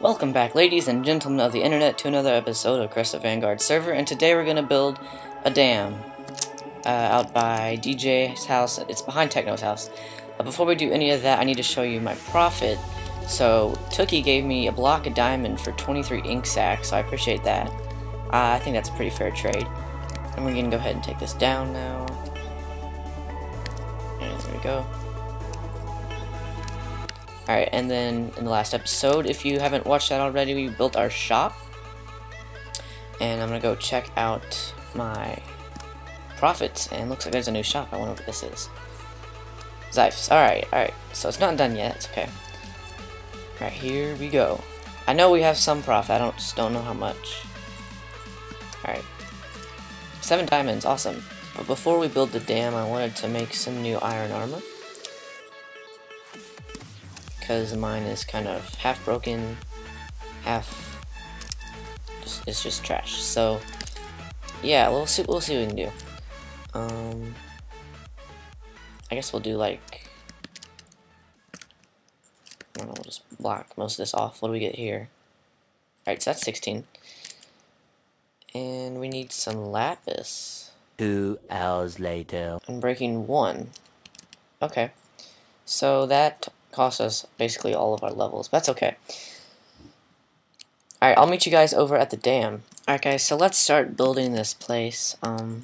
Welcome back, ladies and gentlemen of the internet, to another episode of Crest of Vanguard server, and today we're to build a dam uh, out by DJ's house. It's behind Techno's house. But before we do any of that, I need to show you my profit. So, Tookie gave me a block of diamond for 23 ink sacs, so I appreciate that. Uh, I think that's a pretty fair trade. And we're to go ahead and take this down now. And there we go. Alright, and then in the last episode, if you haven't watched that already, we built our shop. And I'm to go check out my profits. And looks like there's a new shop. I wonder what this is. Zyphs. Alright, alright. So it's not done yet. It's okay. Alright, here we go. I know we have some profit. I don't just don't know how much. Alright. Seven diamonds. Awesome. But before we build the dam, I wanted to make some new iron armor because mine is kind of half broken, half just, it's just trash. So yeah, we'll see. We'll see what we can do. Um, I guess we'll do like I don't know. We'll just block most of this off. What do we get here? All right, so that's 16, and we need some lapis. Two hours later. I'm breaking one. Okay, so that cost us basically all of our levels, but that's okay. Alright, I'll meet you guys over at the dam. Alright guys, so let's start building this place. Um,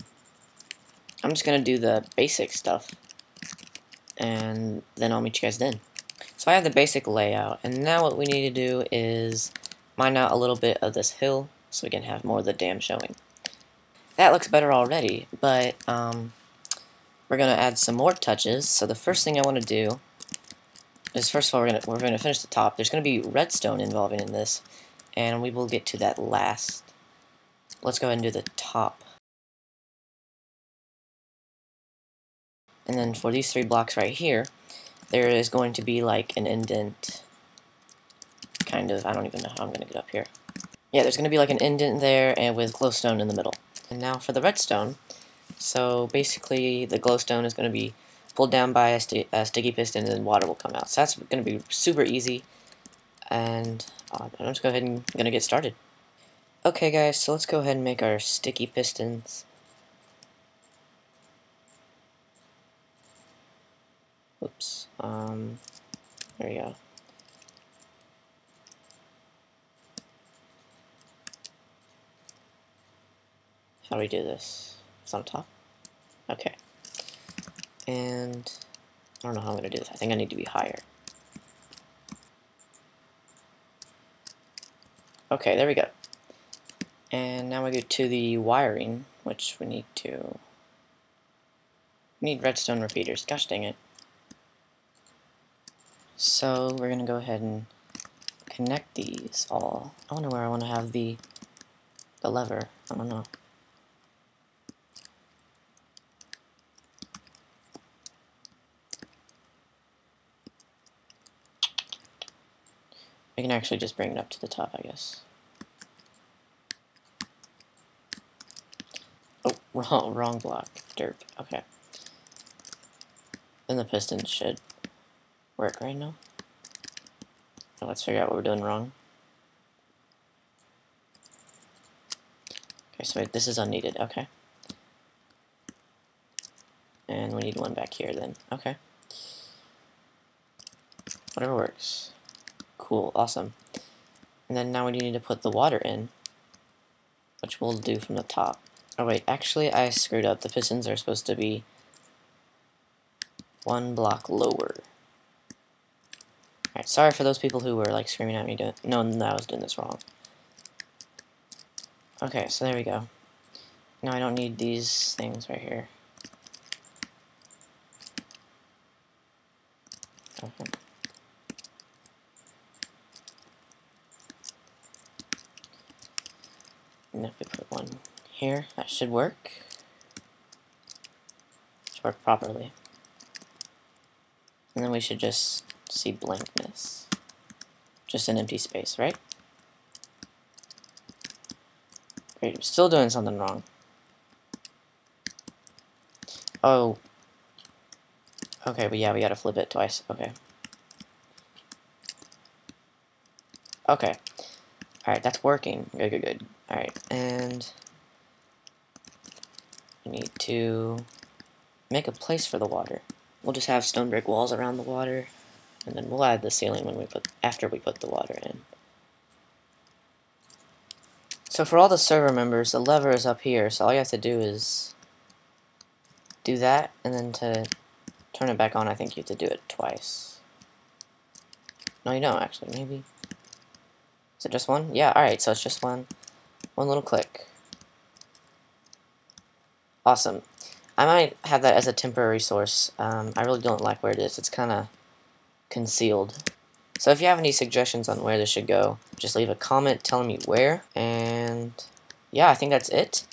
I'm just going to do the basic stuff, and then I'll meet you guys then. So I have the basic layout, and now what we need to do is mine out a little bit of this hill, so we can have more of the dam showing. That looks better already, but um, we're going to add some more touches, so the first thing I want to do is first of all we're gonna we're gonna finish the top. There's gonna be redstone involving in this, and we will get to that last. Let's go ahead and do the top. And then for these three blocks right here, there is going to be like an indent. Kind of, I don't even know how I'm gonna get up here. Yeah, there's gonna be like an indent there and with glowstone in the middle. And now for the redstone. So basically the glowstone is gonna be pulled down by a, st a sticky piston, and water will come out. So that's going to be super easy. And uh, I'm just go ahead and going to get started. Okay, guys, so let's go ahead and make our sticky pistons. Oops. Um, there we go. How do we do this? It's on top? Okay. And I don't know how I'm going to do this. I think I need to be higher. Okay, there we go. And now we go to the wiring, which we need to... We need redstone repeaters. Gosh dang it. So we're going to go ahead and connect these all. I wonder where I want to have the, the lever. I don't know. I can actually just bring it up to the top, I guess. Oh, wrong, wrong block. Derp. Okay. Then the piston should work right now. Now let's figure out what we're doing wrong. Okay, so wait, this is unneeded. Okay. And we need one back here then. Okay. Whatever works. Cool, awesome. And then now we need to put the water in, which we'll do from the top. Oh wait, actually I screwed up. The pistons are supposed to be one block lower. Alright, sorry for those people who were like screaming at me doing knowing that I was doing this wrong. Okay, so there we go. Now I don't need these things right here. Okay. And if we put one here, that should work. Should work properly. And then we should just see blankness. Just an empty space, right? Great, I'm still doing something wrong. Oh. Okay, but yeah, we gotta flip it twice. Okay. Okay. Alright, that's working. Good, good, good. Alright, and we need to make a place for the water. We'll just have stone brick walls around the water, and then we'll add the ceiling when we put after we put the water in. So for all the server members, the lever is up here, so all you have to do is do that, and then to turn it back on, I think you have to do it twice. No, you don't, actually, maybe. Is it just one? Yeah, alright, so it's just one, one little click. Awesome. I might have that as a temporary source. Um, I really don't like where it is. It's kind of concealed. So if you have any suggestions on where this should go, just leave a comment telling me where. And yeah, I think that's it.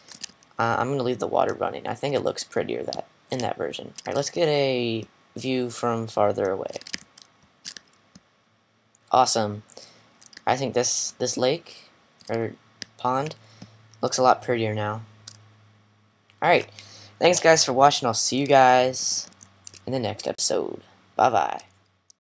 Uh, I'm going to leave the water running. I think it looks prettier that in that version. Alright, let's get a view from farther away. Awesome. I think this, this lake, or pond, looks a lot prettier now. Alright. Thanks, guys, for watching. I'll see you guys in the next episode. Bye-bye.